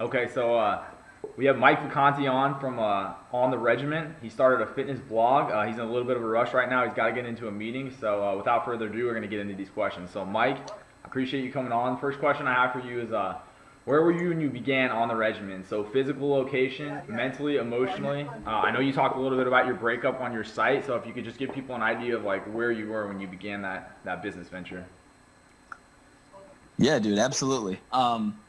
Okay, so uh, we have Mike Vacanti on from uh, On the Regimen. He started a fitness blog. Uh, he's in a little bit of a rush right now. He's got to get into a meeting. So uh, without further ado, we're going to get into these questions. So Mike, I appreciate you coming on. First question I have for you is, uh, where were you when you began On the Regimen? So physical location, mentally, emotionally. Uh, I know you talked a little bit about your breakup on your site. So if you could just give people an idea of like where you were when you began that that business venture. Yeah, dude, absolutely. Um,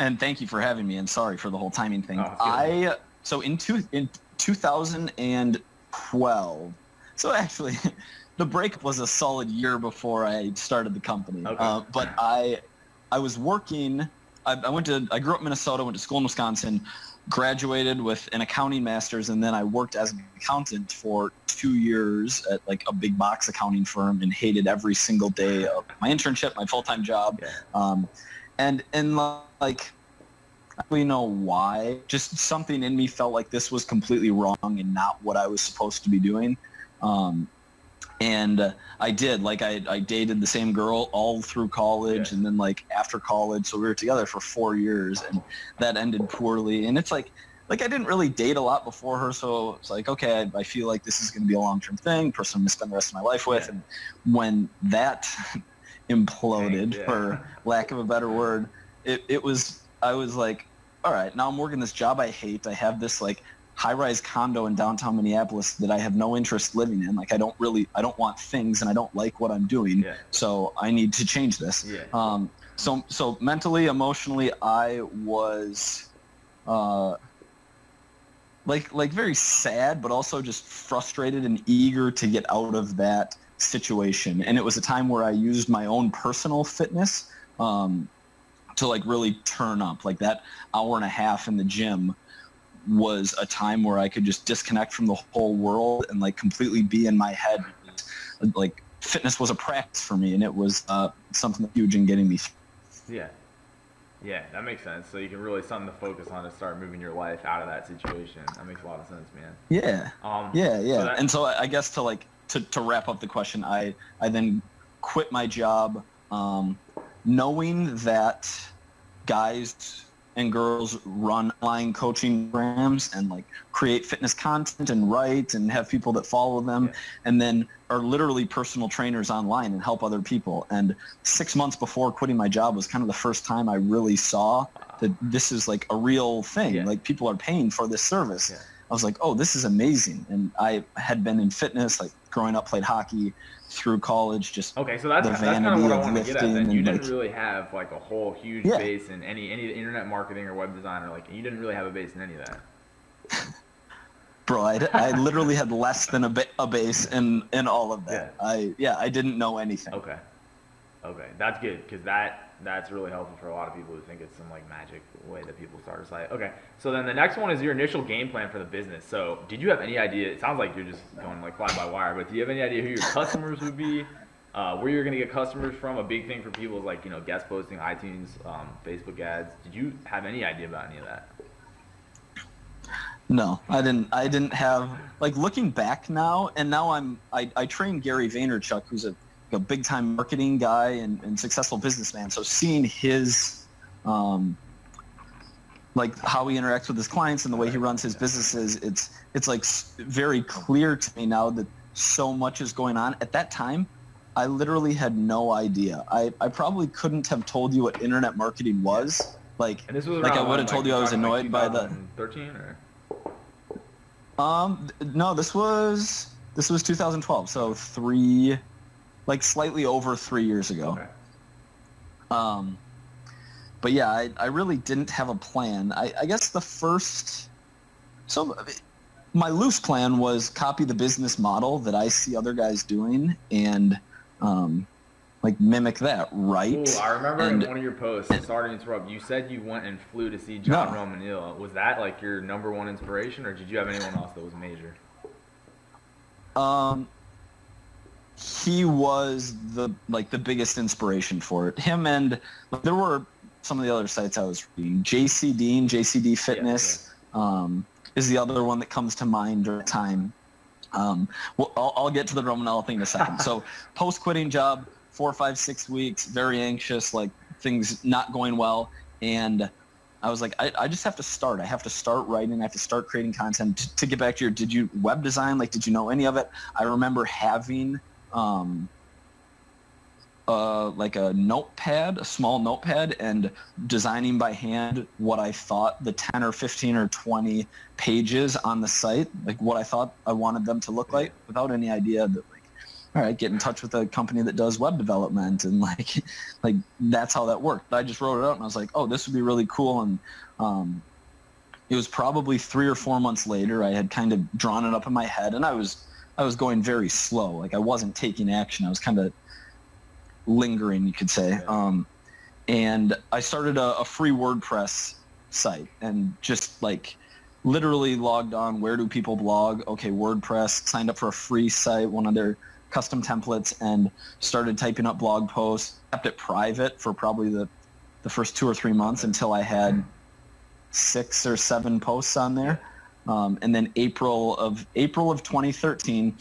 and thank you for having me. And sorry for the whole timing thing. Oh, I so in two in 2012. So actually, the break was a solid year before I started the company. Okay. Uh, but I I was working. I, I went to I grew up in Minnesota. Went to school in Wisconsin. Graduated with an accounting master's, and then I worked as an accountant for two years at like a big box accounting firm, and hated every single day of my internship, my full time job. Yeah. Um, and and like I don't really know why. Just something in me felt like this was completely wrong and not what I was supposed to be doing. Um, and uh, I did. Like I, I dated the same girl all through college, Yeah. and then like after college, so we were together for four years, and that ended poorly. And it's like, like I didn't really date a lot before her, so it's like, okay, I, I feel like this is going to be a long-term thing, person I'm going to spend the rest of my life with. Yeah. And when that imploded, Yeah. for lack of a better word, it, it was, I was like, all right, now I'm working this job I hate. I have this like high-rise condo in downtown Minneapolis that I have no interest living in. Like I don't really, I don't want things and I don't like what I'm doing. Yeah. So I need to change this. Yeah. Um, so, so mentally, emotionally, I was, uh, like, like very sad, but also just frustrated and eager to get out of that situation. And it was a time where I used my own personal fitness, um, to like really turn up like that hour and a half in the gym was a time where I could just disconnect from the whole world and like completely be in my head. Like fitness was a practice for me and it was uh, something huge in getting me through. Yeah. Yeah, that makes sense. So you can really something to focus on to start moving your life out of that situation. That makes a lot of sense, man. Yeah. Um, Yeah, yeah. so that- and so I I guess to like to, to wrap up the question, I I then quit my job, um, knowing that guys and girls run online coaching programs and like create fitness content and write and have people that follow them Yeah. and then are literally personal trainers online and help other people. And six months before quitting my job was kind of the first time I really saw that this is like a real thing. Yeah. Like people are paying for this service. Yeah. I was like, oh, this is amazing. And I had been in fitness, like growing up, played hockey through college, just Okay, so that's, the that's kind of vanity what I of to get at. lifting Then you didn't like- really have like a whole huge Yeah. base in any any internet marketing or web design or like you didn't really have a base in any of that. bro. I, I literally had less than a, ba- a base in in all of that. Yeah. I yeah, I didn't know anything. Okay, okay, that's good because that that's really helpful for a lot of people who think it's some like magic way that people start a site. Okay, so then the next one is your initial game plan for the business. So did you have any idea? It sounds like you're just going like fly by wire, but do you have any idea who your customers would be? Uh, where you're going to get customers from? A big thing for people is like you know guest posting, iTunes, um, Facebook ads. Did you have any idea about any of that? No, I didn't. I didn't have like looking back now, and now I'm. I, I train Gary Vaynerchuk, who's a, a big time marketing guy and, and successful businessman. So seeing his, um, like how he interacts with his clients and the way he runs his businesses, it's it's like very clear to me now that so much is going on. At that time, I literally had no idea. I, I probably couldn't have told you what internet marketing was. Like was like I would have told like, you I was talking, like, annoyed by the 13 or Um, no, this was this was 2012, so three, like slightly over three years ago. okay. Um, but yeah, I, I really didn't have a plan. I, I guess the first, so my loose plan was copy the business model that I see other guys doing and, um, like mimic that, right? Ooh, I remember And- in one of your posts, sorry to interrupt, you said you went and flew to see John No. Romaniello. Was that like your number one inspiration, or did you have anyone else that was major? Um, he was the like the biggest inspiration for it. Him and there were some of the other sites I was reading. JC Deen, JCD Fitness, um, is the other one that comes to mind during time. Um, well, I'll, I'll get to the Romaniello thing in a second. so post quitting job, four, five, six weeks, very anxious, like things not going well, and I was like, I, I just have to start. I have to start writing. I have to start creating content. To, to get back to your, did you web design? Like, did you know any of it? I remember having um, uh, like a notepad, a small notepad, and designing by hand what I thought the 10 or 15 or 20 pages on the site, like what I thought I wanted them to look like, without any idea that like, all right, get in touch with a company that does web development, and like, like that's how that worked. I just wrote it out, and I was like, oh, this would be really cool, and um, it was probably three or four months later. I had kind of drawn it up in my head, and I was I was going very slow. Like I wasn't taking action. I was kind of lingering, you could say. Um, and I started a, a, free WordPress site and just like literally logged on. Where do people blog? Okay, WordPress. Signed up for a free site, one of their custom templates, and started typing up blog posts. Kept it private for probably the the first two or three months until I had six or seven posts on there. Um, and then April of April of 2013,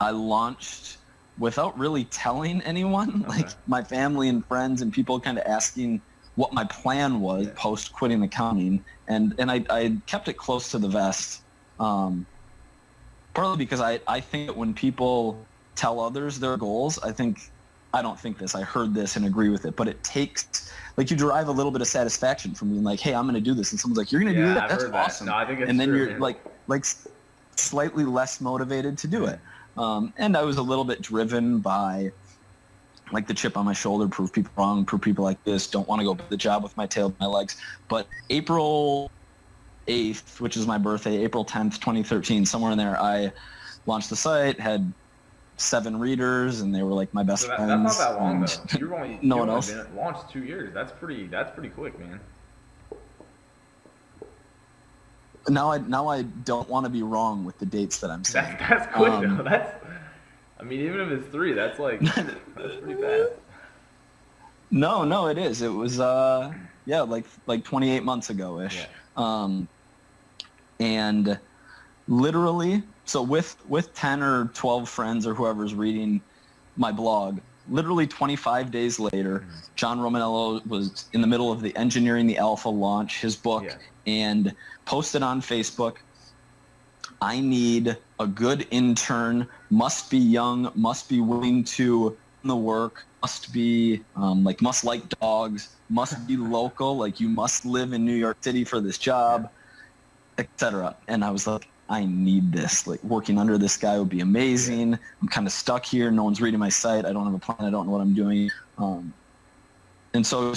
I launched without really telling anyone, okay. like my family and friends and people kind of asking what my plan was yeah. post quitting accounting. And, and I, I kept it close to the vest. Um, partly because I, I think that when people tell others their goals, I think, I don't think this, I heard this and agree with it, but it takes, like you derive a little bit of satisfaction from being like, hey, I'm going to do this. And someone's like, you're going to yeah, do that? I've That's awesome. That. No, I think and then true, you're man. like, like slightly less motivated to do it. Um, and I was a little bit driven by like the chip on my shoulder, prove people wrong, prove people like this, don't want to go to the job with my tail my legs. But April 8th, which is my birthday, April 10th, 2013, somewhere in there, I launched the site, had seven readers, and they were like my best so that, friends. That's not that long though. You're only, no one else. Launched two years. That's pretty. That's pretty quick, man. now I now I don't want to be wrong with the dates that I'm saying. That's, that's quick um, though. That's I mean, even if it's three, that's like that's pretty fast. No, no, it is. It was uh yeah, like like 28 months ago ish. Yeah. Um, and literally, so with with 10 or 12 friends or whoever's reading my blog, literally 25 days later, mm-hmm. John Romaniello was in the middle of the Engineering the Alpha launch, his book, yeah. and posted on Facebook, I need a good intern, must be young, must be willing to the work, must be um, like must like dogs, must be local, like you must live in New York City for this job, etc. And I was like, I need this. Like working under this guy would be amazing. I'm kind of stuck here. No one's reading my site. I don't have a plan. I don't know what I'm doing. Um, and so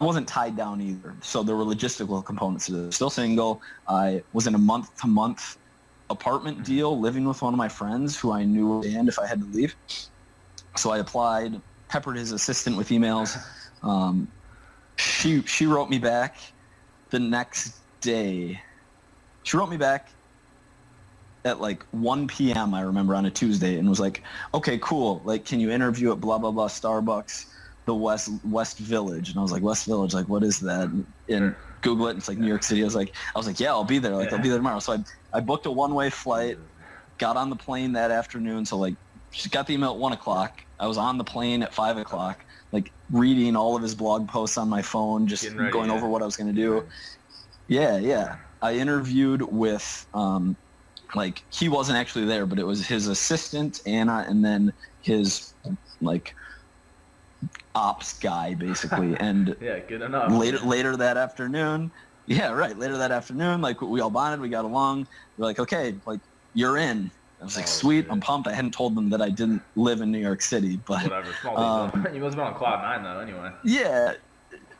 I wasn't tied down either. So there were logistical components to this. Still single. I was in a month to month apartment deal living with one of my friends who I knew would end if I had to leave. So I applied, peppered his assistant with emails. Um, she she wrote me back the next day. She wrote me back at like 1 p.m. I remember on a Tuesday and was like, "Okay, cool. Like, can you interview at blah blah blah Starbucks, the West West Village?" And I was like, "West Village? Like, what is that?" And Google it. And it's like New York City. I was like, I was like, "Yeah, I'll be there. Like, I'll be there tomorrow." So I I booked a one-way flight, got on the plane that afternoon. So like, she got the email at one o'clock. I was on the plane at five o'clock, like reading all of his blog posts on my phone, just ready, going yeah. over what I was going to do. Yeah, yeah. I interviewed with um, like he wasn't actually there, but it was his assistant Anna, and then his like ops guy basically. And yeah, good enough. Later, later that afternoon, yeah, right. Later that afternoon, like we all bonded, we got along. We're like, okay, like you're in. I was like, oh, sweet, shit. I'm pumped. I hadn't told them that I didn't live in New York City, but whatever. Small um, you must have been on cloud nine though, anyway. Yeah,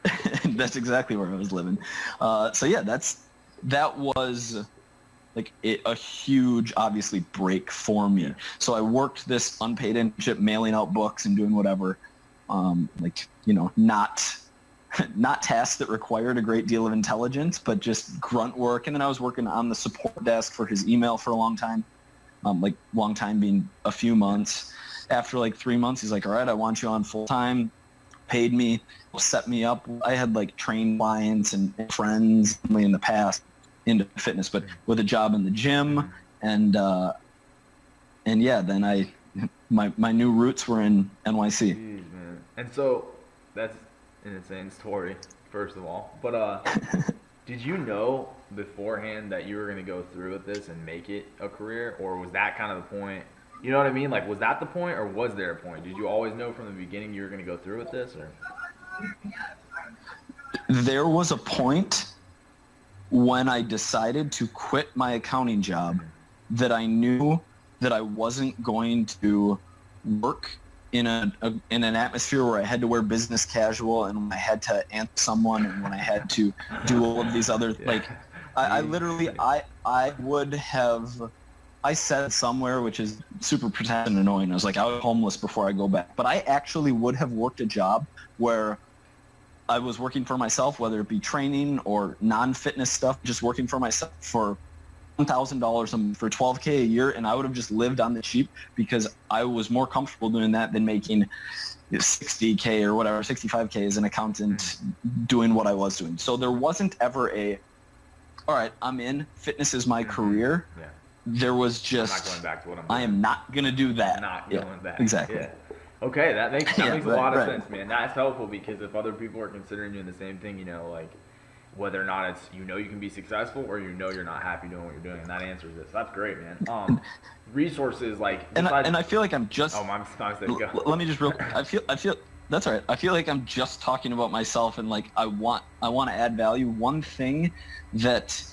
that's exactly where I was living. Uh, so yeah, that's that was like it, a huge, obviously, break for me. So I worked this unpaid internship, mailing out books and doing whatever, um, like you know, not not tasks that required a great deal of intelligence, but just grunt work. And then I was working on the support desk for his email for a long time, um, like long time being a few months. After like three months, he's like, "All right, I want you on full time." Paid me, set me up. I had like trained clients and friends in the past into fitness, but with a job in the gym and uh, and yeah, then I my my new roots were in NYC. Jeez, and so that's an insane story first of all. But uh, did you know beforehand that you were gonna go through with this and make it a career, or was that kind of the point? You know what I mean? Like, was that the point, or was there a point? Did you always know from the beginning you were gonna go through with this, or? There was a point when I decided to quit my accounting job that I knew that I wasn't going to work in a, a, in an atmosphere where I had to wear business casual and when I had to answer someone and when I had to do all of these other Yeah. like I, I literally I I would have I said somewhere which is super pretentious and annoying. I was like I was homeless before I go back, but I actually would have worked a job where I was working for myself, whether it be training or non-fitness stuff, just working for myself for one thousand dollars for twelve k a year, and I would have just lived on the cheap because I was more comfortable doing that than making sixty k or whatever, sixty five k as an accountant doing what I was doing. So there wasn't ever a, all right, I'm in. Fitness is my Mhm. career. Yeah. There was I'm not just going back to what I'm. I am not gonna do that. not Yeah, going back. exactly. Yeah. Okay, that makes that Yeah, makes a lot of right. sense, man. That's helpful because if other people are considering doing the same thing, you know, like whether or not it's you know you can be successful or you know you're not happy doing what you're doing, and that answers this. That's great, man. Um, resources like And I, and I feel like I'm just oh my. L- Go. l- let me just real I feel I feel that's all right. I feel like I'm just talking about myself and like I want I want to add value. One thing that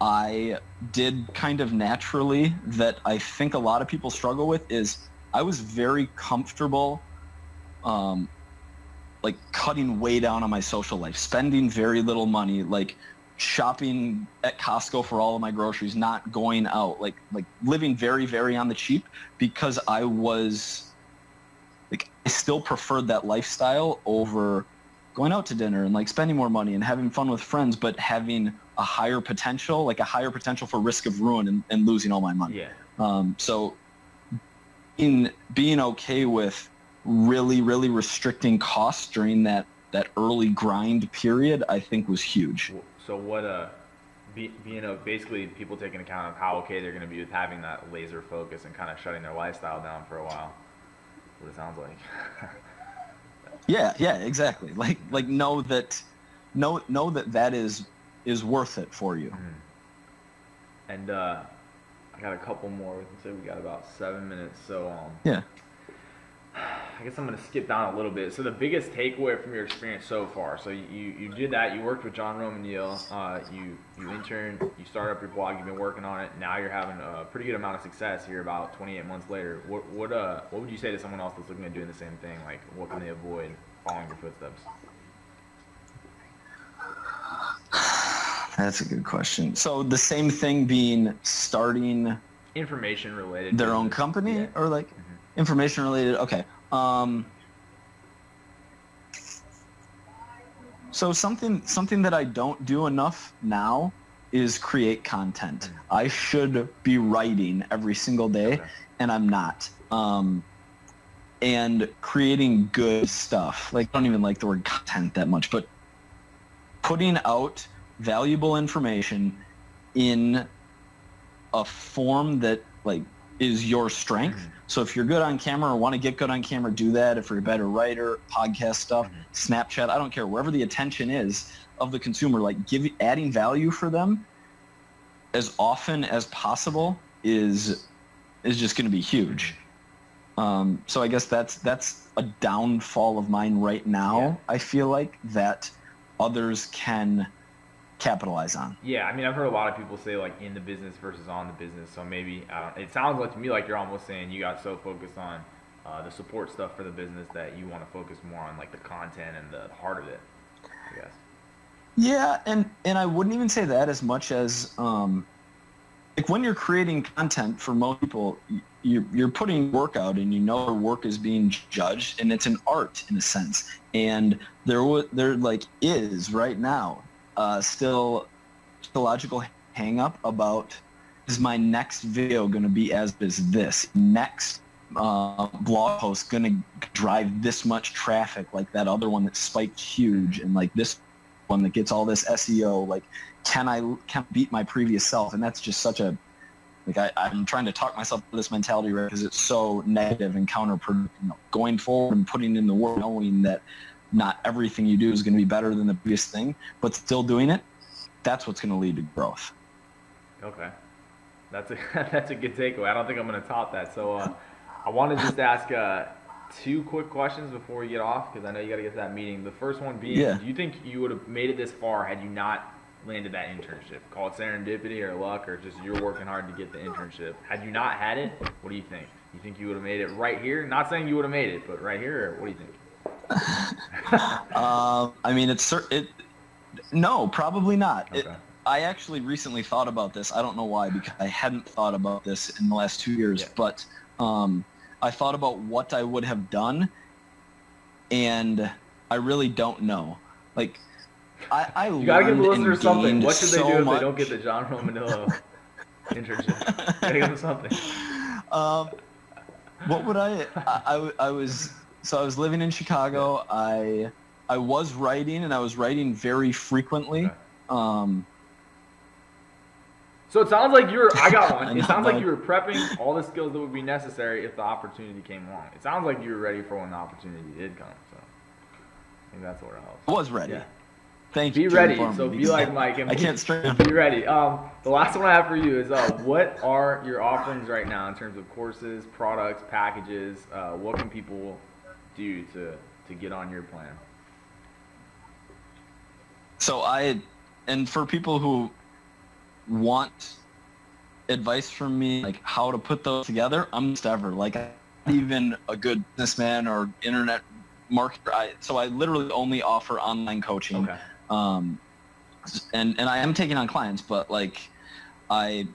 I did kind of naturally that I think a lot of people struggle with is I was very comfortable um like cutting way down on my social life, spending very little money, like shopping at Costco for all of my groceries, not going out, like like living very very on the cheap because I was like I still preferred that lifestyle over going out to dinner and like spending more money and having fun with friends, but having a higher potential, like a higher potential for risk of ruin and, and losing all my money. Yeah. Um, so in being okay with really, really restricting costs during that, that early grind period, I think was huge. So what uh be, being a basically people taking account of how okay they're going to be with having that laser focus and kind of shutting their lifestyle down for a while. What it sounds like. Yeah, yeah, exactly. Like, like know that, know, know that that is, is worth it for you. And uh, I got a couple more. We can say we got about seven minutes. So um, Yeah. I guess I'm gonna skip down a little bit. So the biggest takeaway from your experience so far. So you, you did that. You worked with John Romaniello. Uh, you you interned. You started up your blog. You've been working on it. Now you're having a pretty good amount of success here. About 28 months later. What what uh what would you say to someone else that's looking at doing the same thing? Like what can they avoid following your footsteps? That's a good question. So the same thing being starting Information related. their own company Yeah. or like Mhm. information related okay um so something something that i don't do enough now is create content i should be writing every single day Okay. and i'm not um and creating good stuff like i don't even like the word content that much but putting out valuable information in a form that like is your strength. Mhm. So if you're good on camera or want to get good on camera, do that. If you're a better writer, podcast stuff, Mhm. Snapchat, I don't care. Wherever the attention is of the consumer, like give adding value for them as often as possible is is just going to be huge. Um, so I guess that's that's a downfall of mine right now. Yeah. I feel like that others can capitalize on. Yeah, I mean, I've heard a lot of people say like in the business versus on the business. So maybe uh, it sounds like to me like you're almost saying you got so focused on uh, the support stuff for the business that you want to focus more on like the content and the heart of it. I guess. Yeah, and and I wouldn't even say that as much as um, like when you're creating content for most people, you're you're putting work out, and you know your work is being judged, and it's an art in a sense. And there there like is right now uh, still a logical hang up about is my next video going to be as good as this next uh, blog post going to drive this much traffic like that other one that spiked huge and like this one that gets all this SEO. Like, can I can beat my previous self? And that's just such a like I, I'm trying to talk myself to this mentality right because it's so negative and counterproductive. You know, going forward and putting in the work, knowing that not everything you do is going to be better than the previous thing, but still doing it, that's what's going to lead to growth. Okay, that's a that's a good takeaway. I don't think I'm going to top that. So uh, I want to just ask uh, two quick questions before we get off because I know you got to get to that meeting. The first one being, Yeah. do you think you would have made it this far had you not landed that internship? Call it serendipity or luck or just you're working hard to get the internship. Had you not had it, what do you think? You think you would have made it right here? Not saying you would have made it, but right here, or what do you think? Um, I mean, it's it. No, probably not. It, I actually recently thought about this. I don't know why because I hadn't thought about this in the last two years. Yeah. But um, I thought about what I would have done, and I really don't know. Like, I, I You gotta give the listeners something. What should they so do if much. they don't get the John Romaniello internship? Gotta give them something. um, what would I, I, I I was so I was living in Chicago. I I was writing and I was writing very frequently. Okay. Um, So it sounds like you're. I got one. It sounds like you were prepping all the skills that would be necessary if the opportunity came along. It sounds like you were ready for when the opportunity did come. So I think that's what it helps. I was ready. Yeah. Thank Be you. for ready. So be like Mike and I can't straight. be ready. Um, the last one I have for you is uh, what are your offerings right now in terms of courses, products, packages? Uh, what can people do to to get on your plan? So I, and for people who want advice from me, like how to put those together, I'm just ever like I'm even a good businessman or internet marketer. I, so I literally only offer online coaching. Okay. Um, and and I am taking on clients, but like I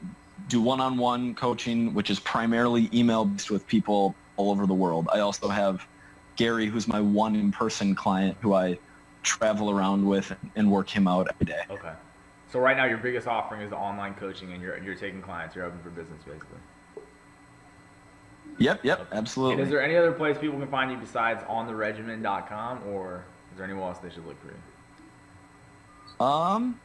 do one-on-one coaching, which is primarily email based with people all over the world. I also have Gary, who's my one in-person client, who I travel around with and work him out every day. Okay. So right now your biggest offering is the online coaching, and you're you're taking clients. You're open for business, basically. Yep, yep, And absolutely. is there any other place people can find you besides ontheregimen.com, or is there anywhere else they should look for you? um,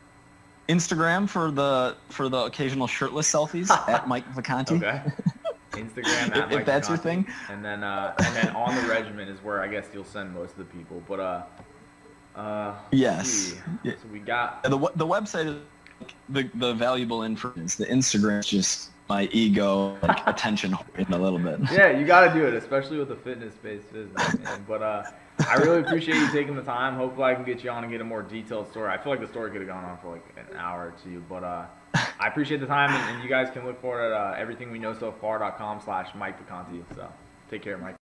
Instagram for the for the occasional shirtless selfies at Mike Vacanti. Okay. Instagram If- at if Mike that's your thing. And then uh, and then on the regimen is where I guess you'll send most of the people. But uh, uh, Yes. Yeah. So we got The the website is the the valuable information. The Instagram is just my ego, like attention in a little bit. yeah, you got to do it, especially with a fitness-based business. Man. But uh, I really appreciate you taking the time. Hopefully, I can get you on and get a more detailed story. I feel like the story could have gone on for like an hour or two, but uh, I appreciate the time, and, and you guys can look for it at uh, everythingweknowsofar.com slash Mike Vacanti. So take care, Mike.